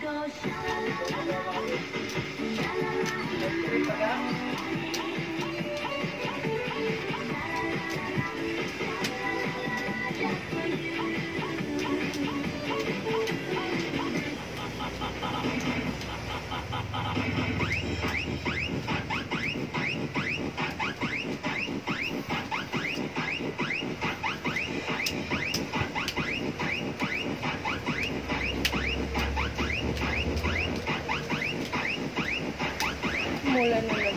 高山。umulan na